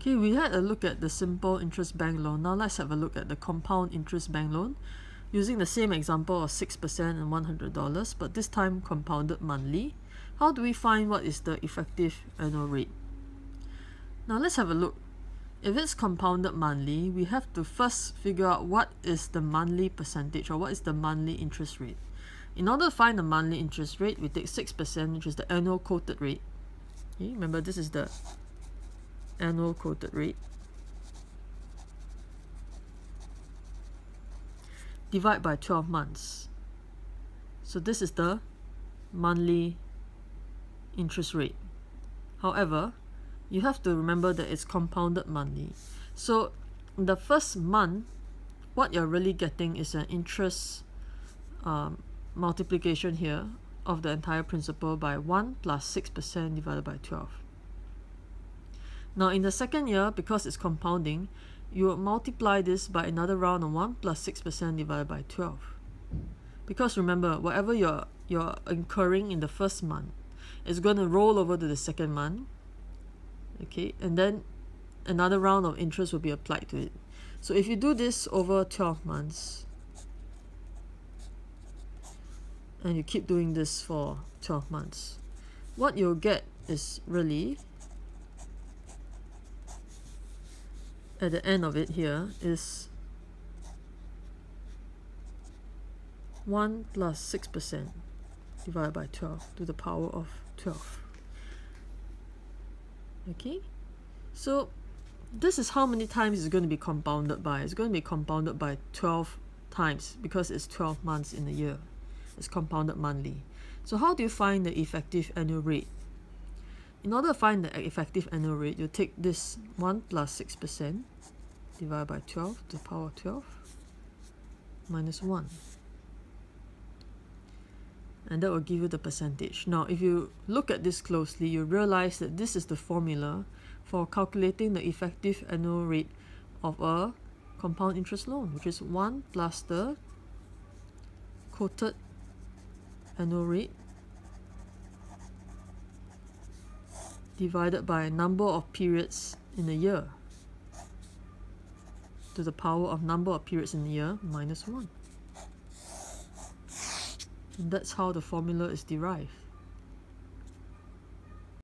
Okay, we had a look at the simple interest bank loan. Now let's have a look at the compound interest bank loan using the same example of 6% and $100, but this time compounded monthly. How do we find what is the effective annual rate? Now let's have a look. If it's compounded monthly, we have to first figure out what is the monthly percentage or what is the monthly interest rate. In order to find the monthly interest rate, we take 6%, which is the annual quoted rate. Okay, remember this is the annual quoted rate divide by 12 months. So this is the monthly interest rate. However, you have to remember that it's compounded monthly. So the first month, what you're really getting is an interest um, multiplication here of the entire principal by 1 plus 6% divided by 12. Now in the second year, because it's compounding, you will multiply this by another round of 1 plus 6% divided by 12. Because remember, whatever you're, you're incurring in the first month is going to roll over to the second month. Okay, and then another round of interest will be applied to it. So if you do this over 12 months, and you keep doing this for 12 months, what you'll get is really at the end of it here is 1 plus 6% divided by 12 to the power of 12. Okay, so this is how many times it's going to be compounded by. It's going to be compounded by 12 times because it's 12 months in a year. It's compounded monthly. So how do you find the effective annual rate? In order to find the effective annual rate, you take this 1 plus 6% divided by 12 to the power of 12 minus 1. And that will give you the percentage. Now, if you look at this closely, you realize that this is the formula for calculating the effective annual rate of a compound interest loan, which is 1 plus the quoted annual rate divided by number of periods in a year to the power of number of periods in a year minus 1. And that's how the formula is derived.